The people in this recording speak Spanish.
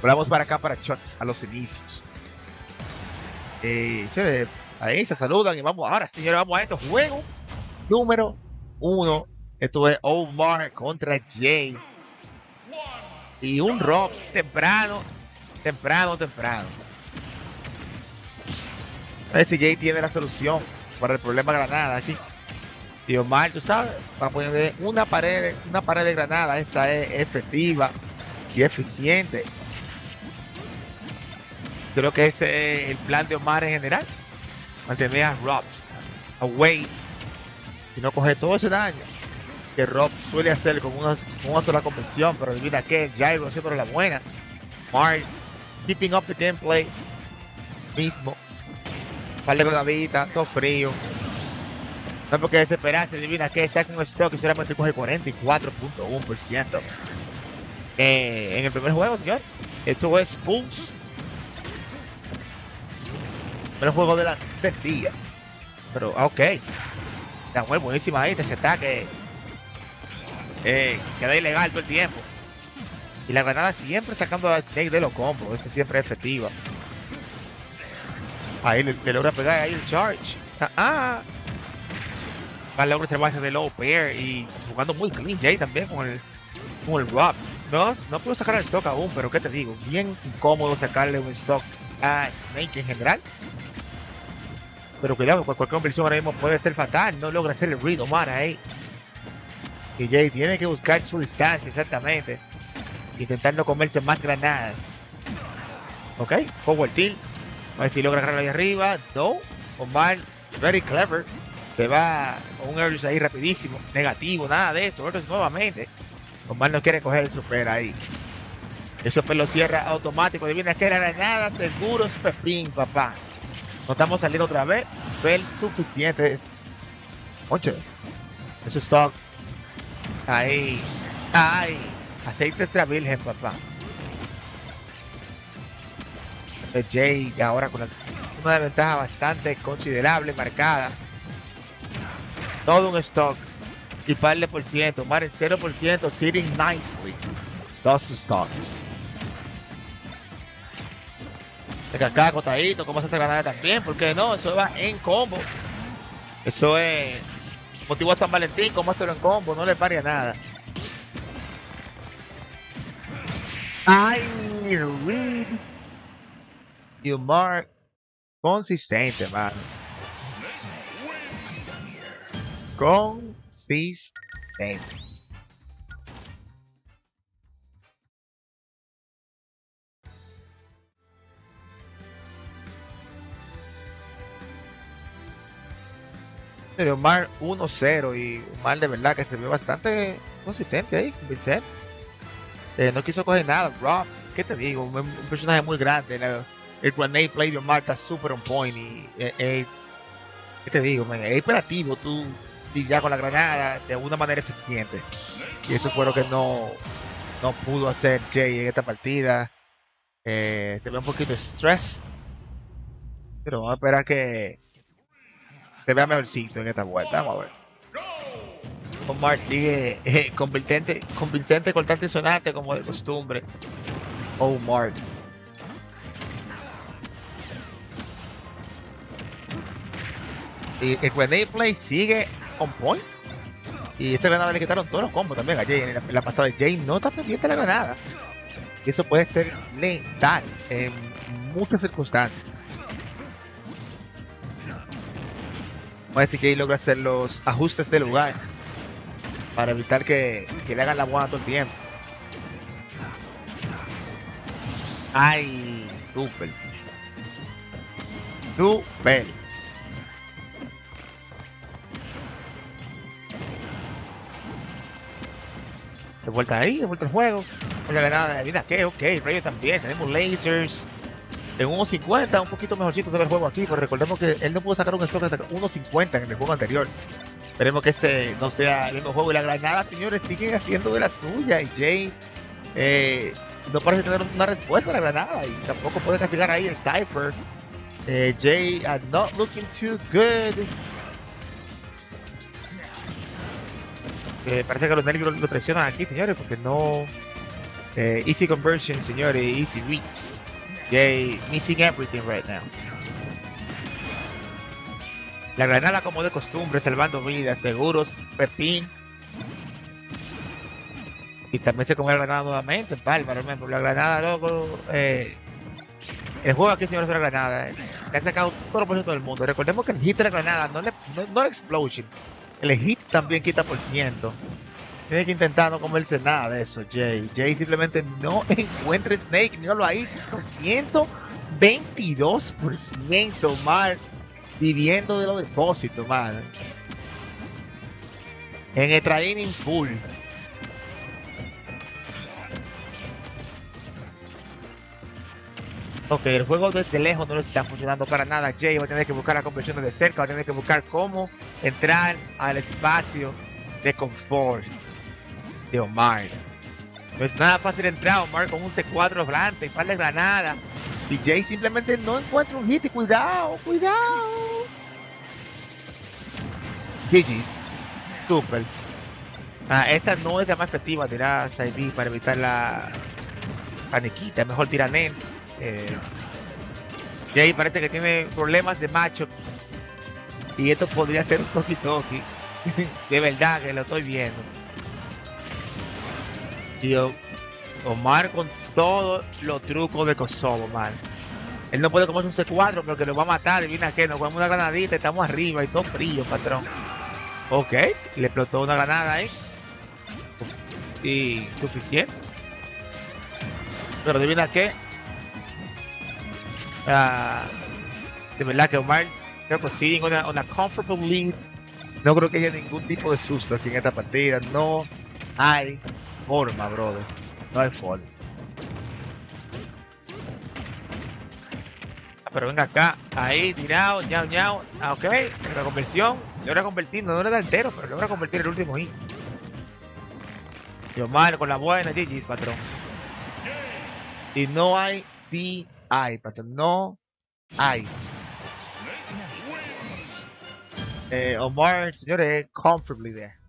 Volvamos para acá para shots a los inicios. Eh, ahí se saludan y vamos ahora, señores, vamos a esto. Juego número uno. Esto es Omar contra Jay. Y un rock temprano, temprano, temprano. A ver si Jay tiene la solución para el problema granada aquí. Y Omar, tú sabes, va a poner una pared, una pared de granada. Esta es efectiva y eficiente. Creo que ese es el plan de Omar en general. Mantener a Rob away y no coger todo ese daño que Rob suele hacer con una, sola conversión. Pero adivina que Gyro siempre la buena. Mark keeping up the gameplay mismo. Vale con la vida, todo frío. No porque desesperarse, adivina que está con un stock y solamente coge 44.1%. Eh, en el primer juego, señor. Esto es Pulse el juego de la, del día. Pero, ah, ok. Samuel, buenísima ahí, ese ataque. Eh, queda ilegal todo el tiempo. Y la granada siempre sacando a Snake de los combos. Ese siempre es efectiva. Ahí le, logra pegar ahí el charge. Ah, ah. logra trabajo de low pair y jugando muy clean Jay también con el, con el Rob. No, no puedo sacar el stock aún, pero ¿qué te digo? Bien incómodo sacarle un stock a Snake en general. Pero cuidado, cualquier conversión ahora mismo puede ser fatal. No logra hacer el ruido Omar ahí. Y Jay tiene que buscar su distancia exactamente. Intentar no comerse más granadas. Ok, forward tilt. A ver si logra agarrar ahí arriba. No. Omar, very clever. Se va con un Earlus ahí rapidísimo. Negativo, nada de esto. Earlus nuevamente. Omar no quiere coger el super ahí. Super lo cierra automático. Adivina que era granada. Seguro super papá. No estamos saliendo otra vez. Fel suficiente. Oye. Ese stock. Ahí. Ahí. Aceite extra virgen, papá. Jay ahora con una ventaja bastante considerable marcada. Todo un stock. Y par de por ciento. Mar en 0%. Sitting nicely. Dos stocks. Venga acá, acotadito, cómo te granada también, porque no, eso va en combo. Eso es motivo a San Valentín, cómo hacerlo en combo, no le pare a nada. Ay, You mark consistente, man. Consistente. Pero Omar 1-0 y Omar de verdad que se ve bastante consistente ahí, Vincent. Eh, no quiso coger nada. Rob, ¿qué te digo? Un, personaje muy grande. el grenade play de Omar está super on point y eh, eh, ¿qué te digo? Es imperativo tú ya con la granada de una manera eficiente. Y eso fue lo que no, no pudo hacer Jay en esta partida. se ve un poquito stressed. Pero vamos a esperar que se vea mejorcito en esta vuelta. Vamos a ver. Omar sigue eh, convincente, convincente, cortante y sonante como de costumbre. Omar. Y el Grenade Play sigue on point. Y esta granada le quitaron todos los combos también a Jay. En la, pasada de Jay no está pendiente de la granada. Y eso puede ser letal en muchas circunstancias. Vamos a decir que ahí logra hacer los ajustes del lugar para evitar que, le hagan la buena todo el tiempo. Ay, super. Super. De vuelta ahí, de vuelta al juego. Oye, nada de vida, ¿qué? Ok, Rayo también. Tenemos lasers en 1.50, un poquito mejorcito del juego aquí, pero recordemos que él no pudo sacar un stock hasta 1.50 en el juego anterior. Esperemos que este no sea el mismo juego. Y la granada, señores, sigue haciendo de la suya. Y Jay eh, no parece tener una respuesta a la granada. Y tampoco puede castigar ahí el Cypher. Eh, Jay uh, not looking too good. Eh, parece que los nervios lo, traicionan aquí, señores, porque no, easy conversion, señores, easy reads. Jay, missing everything right now. La granada como de costumbre, salvando vidas, seguros, pepín. Y también se come la granada nuevamente, bárbaro, man, La granada, loco, eh, el juego aquí, señores, de la granada, eh, le ha sacado todo por ciento del mundo. Recordemos que el hit de la granada, no, le, no, no la explosion, el hit también quita por ciento. Tiene que intentar no comerse nada de eso, Jay. Jay simplemente no encuentra Snake. Míralo ahí, 222% mal viviendo de los depósitos, man. En el training full. Ok, el juego desde lejos no le está funcionando para nada. Jay va a tener que buscar la conversión de cerca, va a tener que buscar cómo entrar al espacio de confort de Omar. No es nada fácil entrar, Omar con un C4 grande, par de granada. Y Jay simplemente no encuentra un hit. Cuidado, cuidado. GG. Super. Ah, esta no es la más efectiva tirar Saibi para evitar la paniquita. Mejor tirar Nen. Eh, Jay parece que tiene problemas de macho. Y esto podría ser un poquito de verdad que lo estoy viendo. Omar con todos los trucos de Kosovo, man. Él no puede comerse un C4 porque lo va a matar. Adivina que nos comemos una granadita, estamos arriba y todo frío, patrón. Ok, le explotó una granada ahí. Y suficiente. Pero adivina qué. Ah, de verdad que Omar creo que sí, una, una comfortable lead. No creo que haya ningún tipo de susto aquí en esta partida. No hay forma, brother. No hay forma. Ah, pero venga acá, ahí, tirado, ñao, ñao. Ah, ok, la conversión. Logra convertir, no era entero, pero logra convertir el último hit. Dios mal, con la buena, GG, patrón. Y no hay DI, patrón. No hay. Eh, Omar, señores, comfortably there.